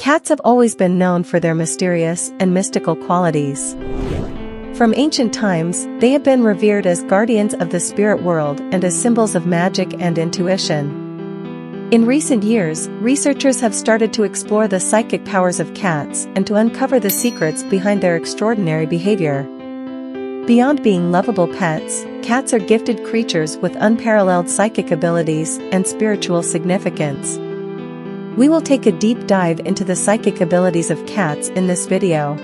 Cats have always been known for their mysterious and mystical qualities. From ancient times, they have been revered as guardians of the spirit world and as symbols of magic and intuition. In recent years, researchers have started to explore the psychic powers of cats and to uncover the secrets behind their extraordinary behavior. Beyond being lovable pets, cats are gifted creatures with unparalleled psychic abilities and spiritual significance. We will take a deep dive into the psychic abilities of cats in this video.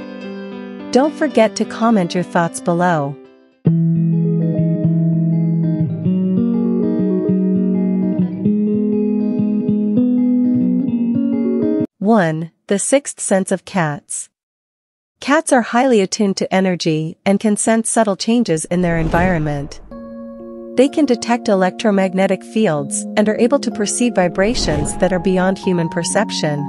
Don't forget to comment your thoughts below. One, the sixth sense of cats. Cats are highly attuned to energy and can sense subtle changes in their environment. They can detect electromagnetic fields and are able to perceive vibrations that are beyond human perception.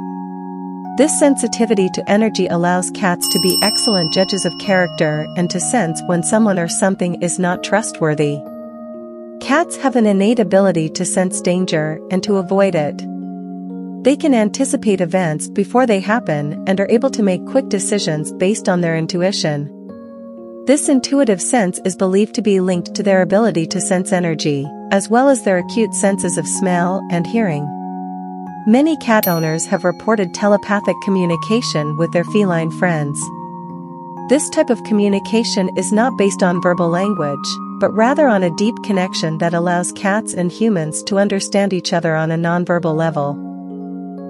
This sensitivity to energy allows cats to be excellent judges of character and to sense when someone or something is not trustworthy. Cats have an innate ability to sense danger and to avoid it. They can anticipate events before they happen and are able to make quick decisions based on their intuition. This intuitive sense is believed to be linked to their ability to sense energy, as well as their acute senses of smell and hearing. Many cat owners have reported telepathic communication with their feline friends. This type of communication is not based on verbal language, but rather on a deep connection that allows cats and humans to understand each other on a nonverbal level.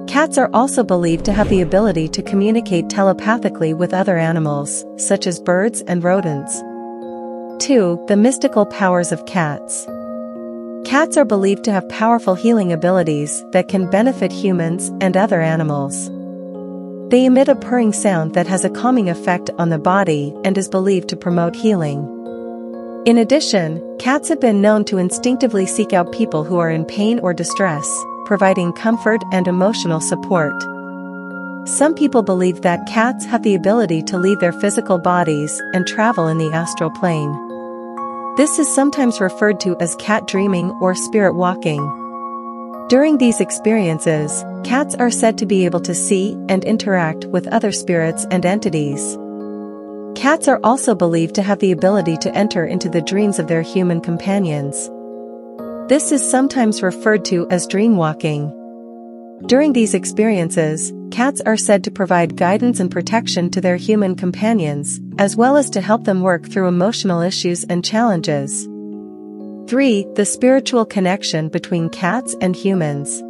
Cats are also believed to have the ability to communicate telepathically with other animals, such as birds and rodents. 2. The mystical powers of cats. Cats are believed to have powerful healing abilities that can benefit humans and other animals. They emit a purring sound that has a calming effect on the body and is believed to promote healing. In addition, cats have been known to instinctively seek out people who are in pain or distress, providing comfort and emotional support. Some people believe that cats have the ability to leave their physical bodies and travel in the astral plane. This is sometimes referred to as cat dreaming or spirit walking. During these experiences, cats are said to be able to see and interact with other spirits and entities. Cats are also believed to have the ability to enter into the dreams of their human companions. This is sometimes referred to as dreamwalking. During these experiences, cats are said to provide guidance and protection to their human companions, as well as to help them work through emotional issues and challenges. 3. The spiritual connection between cats and humans.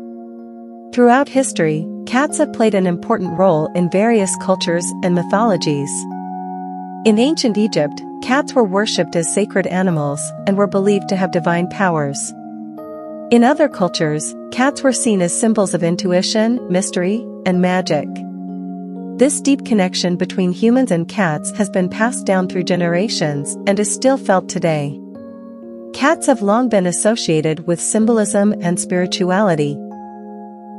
Throughout history, cats have played an important role in various cultures and mythologies. In ancient Egypt, cats were worshipped as sacred animals and were believed to have divine powers. In other cultures, cats were seen as symbols of intuition, mystery, and magic. This deep connection between humans and cats has been passed down through generations and is still felt today. Cats have long been associated with symbolism and spirituality.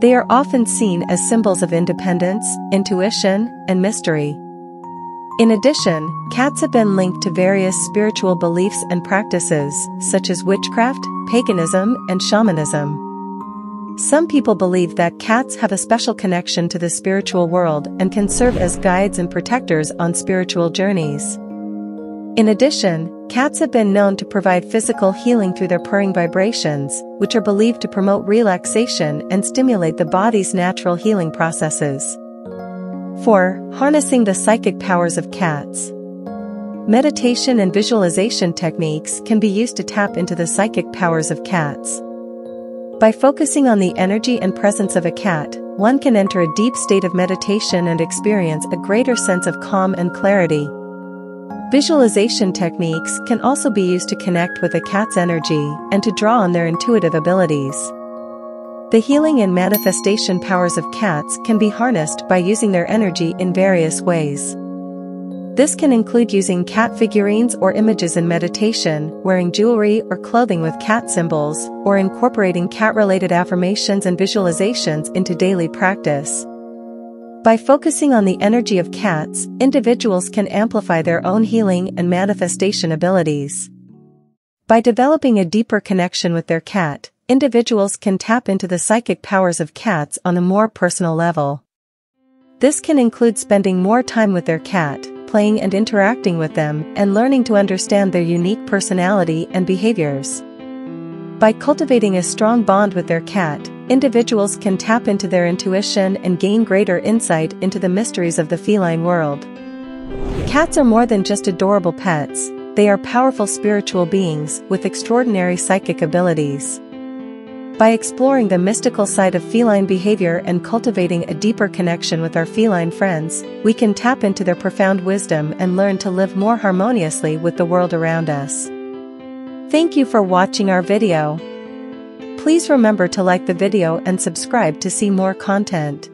They are often seen as symbols of independence, intuition, and mystery. In addition, cats have been linked to various spiritual beliefs and practices, such as witchcraft, paganism, and shamanism. Some people believe that cats have a special connection to the spiritual world and can serve as guides and protectors on spiritual journeys. In addition, cats have been known to provide physical healing through their purring vibrations, which are believed to promote relaxation and stimulate the body's natural healing processes. 4. Harnessing the psychic powers of cats. Meditation and visualization techniques can be used to tap into the psychic powers of cats. By focusing on the energy and presence of a cat, one can enter a deep state of meditation and experience a greater sense of calm and clarity. Visualization techniques can also be used to connect with a cat's energy and to draw on their intuitive abilities. The healing and manifestation powers of cats can be harnessed by using their energy in various ways. This can include using cat figurines or images in meditation, wearing jewelry or clothing with cat symbols, or incorporating cat-related affirmations and visualizations into daily practice. By focusing on the energy of cats, individuals can amplify their own healing and manifestation abilities. By developing a deeper connection with their cat, individuals can tap into the psychic powers of cats on a more personal level. This can include spending more time with their cat, playing and interacting with them, and learning to understand their unique personality and behaviors. By cultivating a strong bond with their cat, individuals can tap into their intuition and gain greater insight into the mysteries of the feline world. Cats are more than just adorable pets, they are powerful spiritual beings with extraordinary psychic abilities. By exploring the mystical side of feline behavior and cultivating a deeper connection with our feline friends, we can tap into their profound wisdom and learn to live more harmoniously with the world around us. Thank you for watching our video. Please remember to like the video and subscribe to see more content.